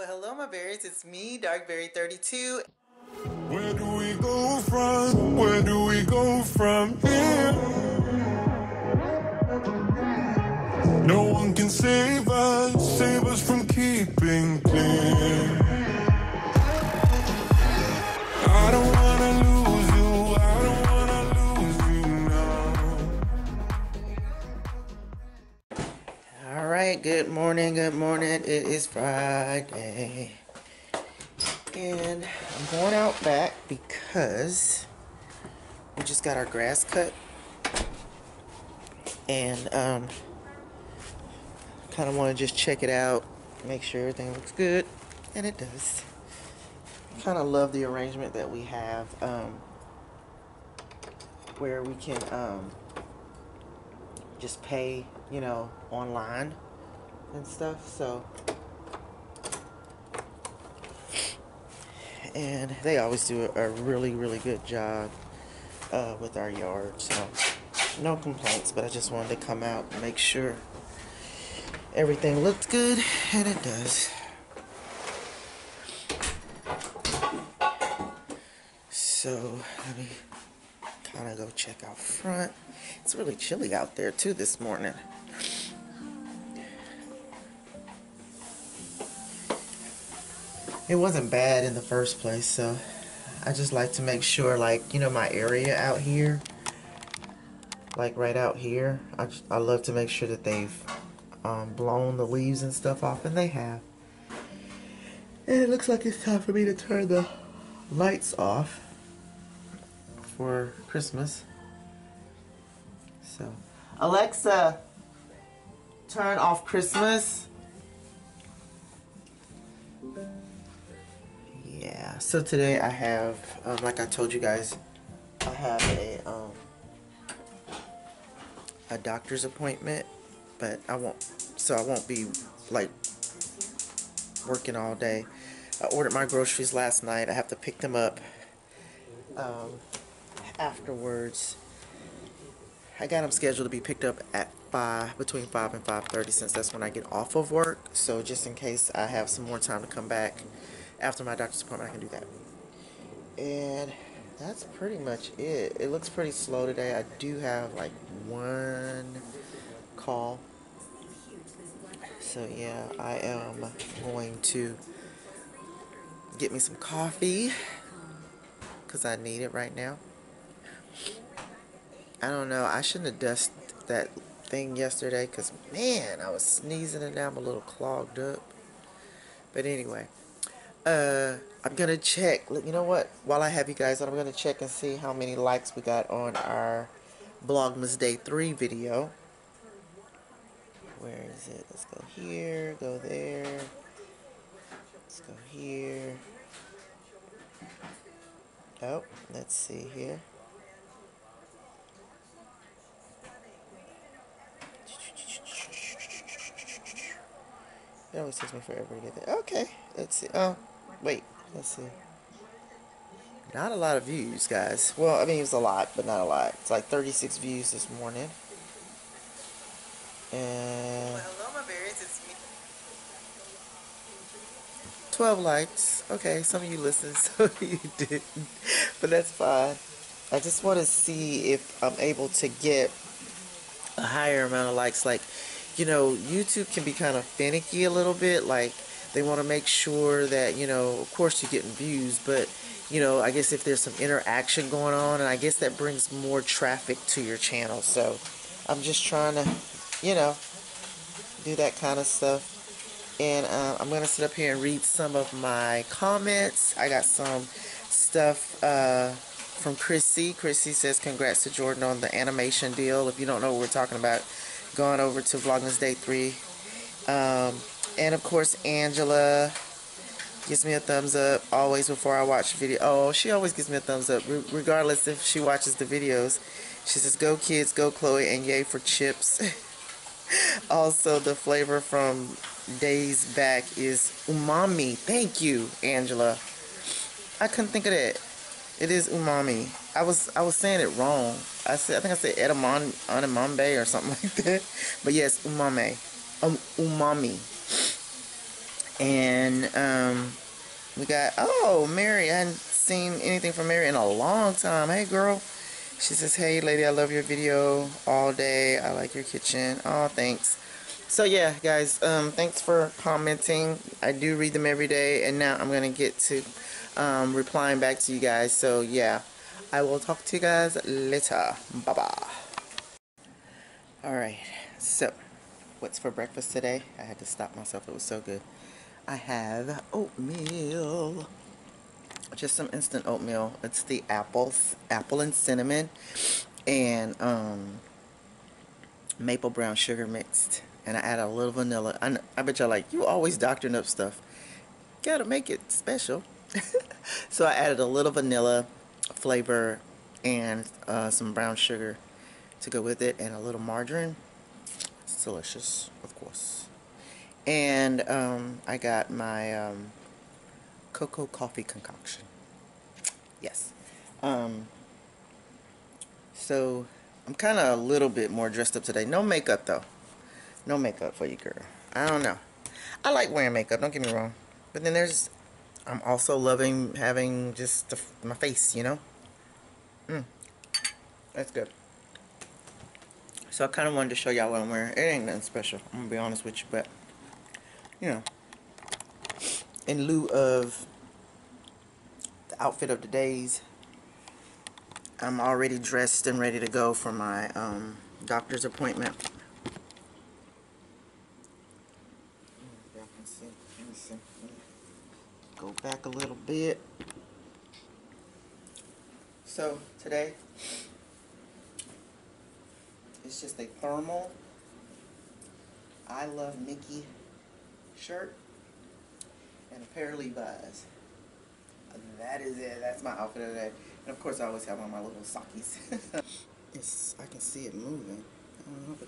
Well, hello, my berries. It's me, Darkberry32. Where do we go from? Where do we go from here? No one can save us, save us from keeping right, good morning, good morning. It is Friday. And I'm going out back because we just got our grass cut. And, um, kind of want to just check it out, make sure everything looks good. And it does. Kind of love the arrangement that we have, um, where we can, um, just pay, you know, online and stuff. So, and they always do a, really, really good job uh, with our yard. So, no complaints. But I just wanted to come out and make sure everything looks good, and it does. So, let me kind of go check out front. It's really chilly out there too this morning. It wasn't bad in the first place, so I just like to make sure, like, you know, my area out here, like right out here, I, I love to make sure that they've um, blown the leaves and stuff off, and they have. And it looks like it's time for me to turn the lights off for Christmas. So, Alexa, turn off Christmas. So today I have, um, like I told you guys, I have a um, a doctor's appointment, but I won't. So I won't be like working all day. I ordered my groceries last night. I have to pick them up um, afterwards. I got them scheduled to be picked up at 5, between 5 and 5.30 since that's when I get off of work. So just in case I have some more time to come back after my doctor's appointment, I can do that. And that's pretty much it. It looks pretty slow today. I do have like one call. So yeah, I am going to get me some coffee because I need it right now. I don't know. I shouldn't have dusted that thing yesterday because, man, I was sneezing and now I'm a little clogged up. But anyway, uh, I'm to check. You know what? While I have you guys, I'm to check and see how many likes we got on our Vlogmas Day 3 video. Where is it? Let's go here, go there. Let's go here. Oh, let's see here. It always takes me forever to get there. Okay, let's see. Oh, wait, let's see. Not a lot of views, guys. Well, I mean, it's a lot, but not a lot. It's like 36 views this morning. And... Well, hello, my berries. It's me. 12 likes. Okay, some of you listened, some of you didn't. But that's fine. I just want to see if I'm able to get a higher amount of likes. Like, you know, YouTube can be kind of finicky a little bit. Like, they want to make sure that, you know, of course you're getting views, but, you know, I guess if there's some interaction going on, and I guess that brings more traffic to your channel. So, I'm just trying to, you know, do that kind of stuff. And uh, I'm going to sit up here and read some of my comments. I got some stuff uh, from Chrissy. Chrissy says, congrats to Jordan on the animation deal. If you don't know what we're talking about, going over to Vlogmas Day 3. Um, and of course, Angela gives me a thumbs up always before I watch a video. Oh, she always gives me a thumbs up, regardless if she watches the videos. She says, go kids, go Chloe, and yay for chips. also, the flavor from days back is umami. Thank you, Angela. I couldn't think of that. It is umami. I was I was saying it wrong. I said I think I said edamame or something like that. But yes, umami. Um, umami. And um, we got, oh, Mary. I hadn't seen anything from Mary in a long time. Hey, girl. She says, hey, lady, I love your video all day. I like your kitchen. Oh, thanks. So, yeah, guys, um, thanks for commenting. I do read them every day. And now I'm going to get to um, replying back to you guys. So, yeah, I will talk to you guys later. Bye-bye. All right. So, what's for breakfast today? I had to stop myself. It was so good. I have oatmeal. Just some instant oatmeal. It's the apples, apple and cinnamon, and um, maple brown sugar mixed. And I add a little vanilla. I, I bet y'all like, you always doctoring up stuff. Gotta make it special. so I added a little vanilla flavor and uh, some brown sugar to go with it and a little margarine. Delicious, of course. And um, I got my um, cocoa coffee concoction. Yes. Um, so I'm kind of a little bit more dressed up today. No makeup though. No makeup for you, girl. I don't know. I like wearing makeup. Don't get me wrong. But then there's, I'm also loving having just the, my face, you know. Mm. That's good. So I kind of wanted to show y'all what I'm wearing. It ain't nothing special. I'm gonna be honest with you, but you know, in lieu of the outfit of the days, I'm already dressed and ready to go for my um, doctor's appointment. Go back a little bit. So today, it's just a thermal I Love Mickey shirt and a pair of Levi's. That is it. That's my outfit of the day. And of course, I always have on my little sockies. it's, I can see it moving. Don't.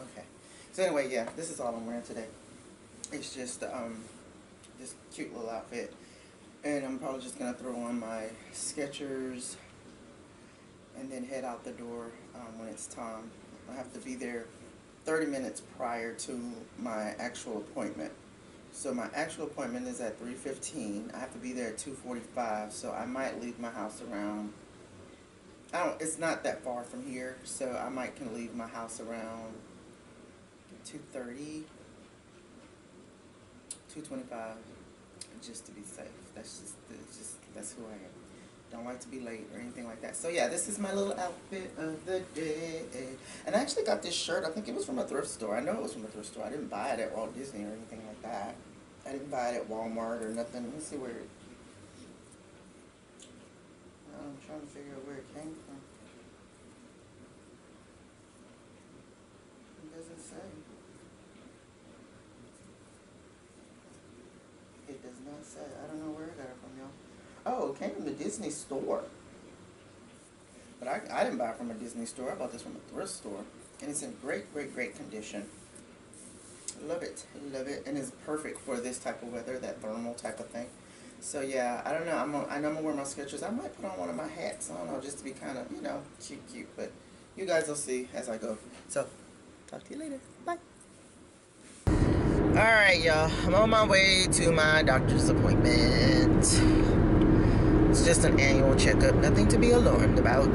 Okay. So anyway, yeah, this is all I'm wearing today. It's just um, this cute little outfit. And I'm probably just going to throw on my Skechers and then head out the door um, when it's time. I have to be there 30 minutes prior to my actual appointment. So my actual appointment is at 3.15. I have to be there at 2.45, so I might leave my house around, I don't, it's not that far from here, so I might can leave my house around 2.30, 2.25, just to be safe. That's just, just, that's who I am. Don't like to be late or anything like that. So yeah, this is my little outfit of the day. And I actually got this shirt. I think it was from a thrift store. I know it was from a thrift store. I didn't buy it at Walt Disney or anything like that. I didn't buy it at Walmart or nothing. Let me see where it... I'm trying to figure out where it came from. It doesn't say. It does not say. I don't know where it. Oh, it came from the Disney store. But I, I didn't buy it from a Disney store. I bought this from a thrift store. And it's in great, great, great condition. Love it. Love it. And it's perfect for this type of weather, that thermal type of thing. So yeah, I don't know. I'm gonna, I know I'm gonna wear my Skechers. I might put on one of my hats. I don't know, just to be kind of, you know, cute, cute. But you guys will see as I go. So, talk to you later. Bye. Alright, y'all. I'm on my way to my doctor's appointment. It's just an annual checkup. Nothing to be alarmed about.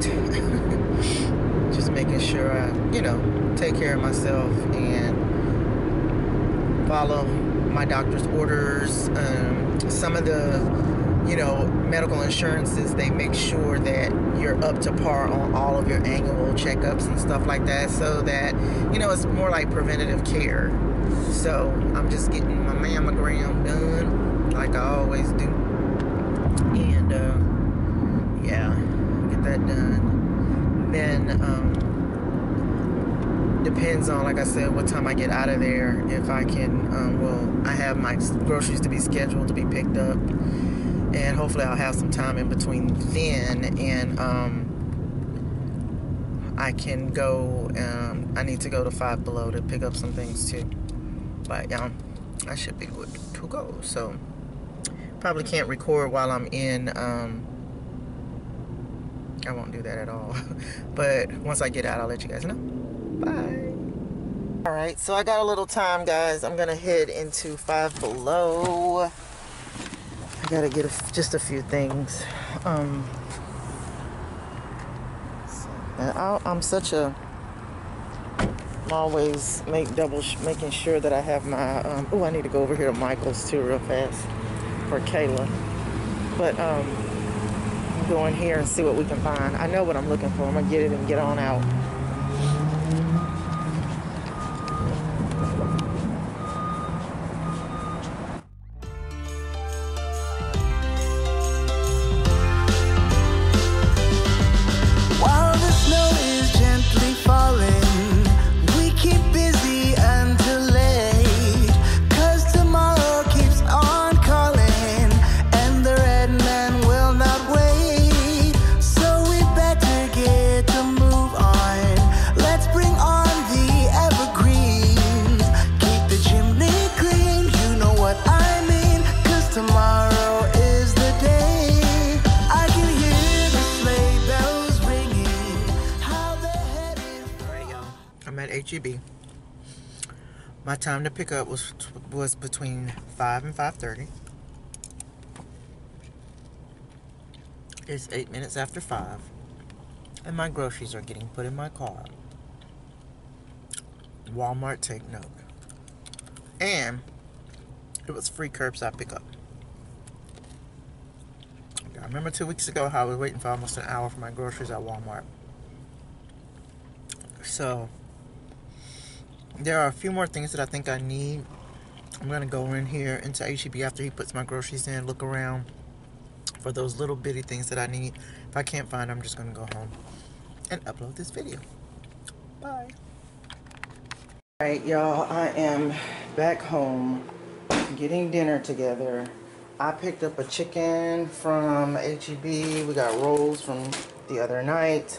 just making sure I, you know, take care of myself and follow my doctor's orders. Um, some of the, you know, medical insurances, they make sure that you're up to par on all of your annual checkups and stuff like that so that, you know, it's more like preventative care. So I'm just getting my mammogram done like I always do. And, uh, yeah, get that done. Then, um, depends on, like I said, what time I get out of there. If I can, um, well, I have my groceries to be scheduled to be picked up, and hopefully I'll have some time in between then, and um, I can go. Um, I need to go to Five Below to pick up some things too, but um, I should be good to go. So probably can't record while I'm in. Um, I won't do that at all. but once I get out, I'll let you guys know. Bye. All right, so I got a little time, guys. I'm gonna head into Five Below. I gotta get a, just a few things. Um, so, I, I'm such a I'm always make double making sure that I have my. Um, oh, I need to go over here to Michael's too, real fast for Kayla. But um, go in here and see what we can find. I know what I'm looking for. I'm gonna get it and get on out. HEB. My time to pick up was was between 5 and 5.30. It's 8 minutes after 5. And my groceries are getting put in my car. Walmart take note. And it was free curbside pickup. I remember two weeks ago how I was waiting for almost an hour for my groceries at Walmart. So there are a few more things that I think I need. I'm gonna go in here into HEB after he puts my groceries in, look around for those little bitty things that I need. If I can't find them, I'm just gonna go home and upload this video. Bye. Alright, y'all, I am back home getting dinner together. I picked up a chicken from HEB. We got rolls from the other night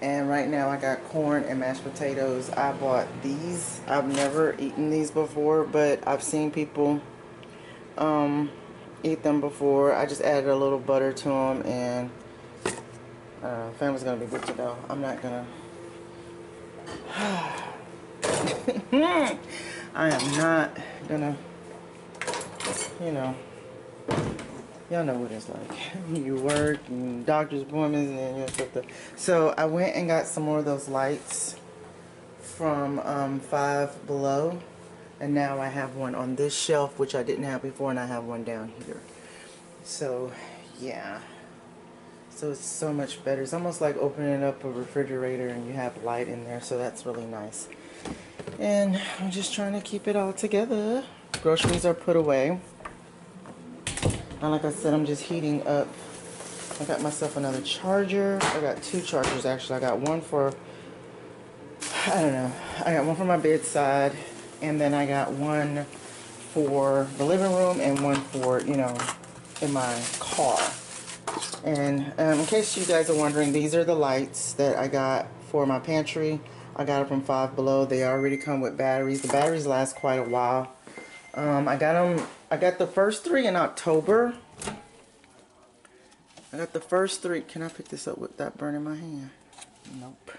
and right now I got corn and mashed potatoes. I bought these. I've never eaten these before but I've seen people um, eat them before. I just added a little butter to them and uh, family's gonna be good to go. I'm not gonna I am not gonna you know y'all know what it's like. you work and doctor's appointments and you stuff. So I went and got some more of those lights from um, Five Below. And now I have one on this shelf, which I didn't have before, and I have one down here. So, yeah. So it's so much better. It's almost like opening up a refrigerator and you have light in there, so that's really nice. And I'm just trying to keep it all together. Groceries are put away. And like I said, I'm just heating up. I got myself another charger. I got two chargers actually. I got one for, I don't know. I got one for my bedside. And then I got one for the living room and one for, you know, in my car. And um, in case you guys are wondering, these are the lights that I got for my pantry. I got it from Five Below. They already come with batteries. The batteries last quite a while. Um, I got them I got the first three in October. I got the first three. Can I pick this up with that burn in my hand? Nope.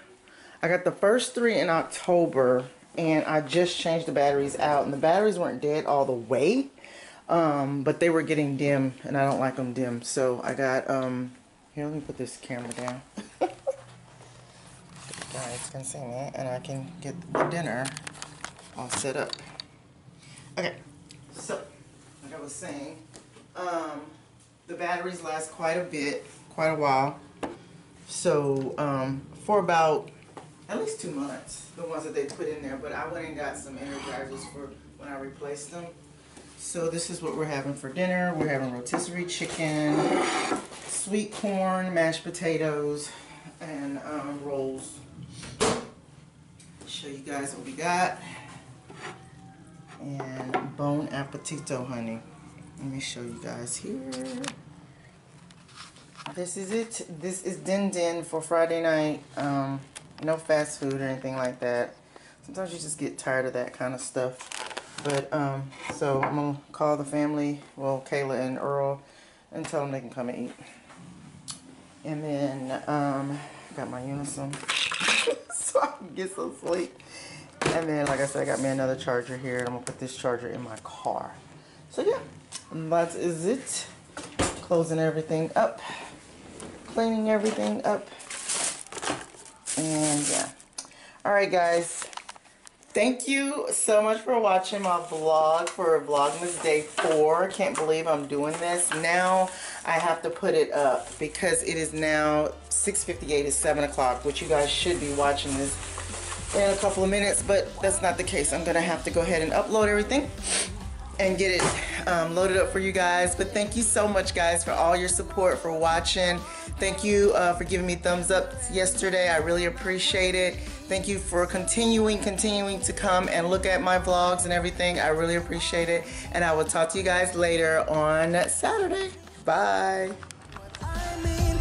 I got the first three in October and I just changed the batteries out and the batteries weren't dead all the way um, but they were getting dim and I don't like them dim so I got um, here let me put this camera down guys can see me and I can get the dinner all set up okay so like I was saying, um, the batteries last quite a bit, quite a while. So um, for about at least two months, the ones that they put in there. But I went and got some energizers for when I replaced them. So this is what we're having for dinner. We're having rotisserie chicken, sweet corn, mashed potatoes, and um, rolls. Show you guys what we got and Bone Appetito, honey. Let me show you guys here. This is it. This is Din Din for Friday night. Um, no fast food or anything like that. Sometimes you just get tired of that kind of stuff. But, um, so I'm going to call the family, well, Kayla and Earl, and tell them they can come and eat. And then, um, got my Unisom so I can get some sleep. And then, like I said, I got me another charger here. I'm going to put this charger in my car. So, yeah. That is it. Closing everything up. Cleaning everything up. And, yeah. Alright, guys. Thank you so much for watching my vlog for Vlogmas Day 4. Can't believe I'm doing this. Now I have to put it up because it is now 6.58. It's 7 o'clock, which you guys should be watching this in a couple of minutes, but that's not the case. I'm to have to go ahead and upload everything and get it um, loaded up for you guys. But thank you so much, guys, for all your support, for watching. Thank you uh, for giving me thumbs up yesterday. I really appreciate it. Thank you for continuing, continuing to come and look at my vlogs and everything. I really appreciate it. And I will talk to you guys later on Saturday. Bye. I mean,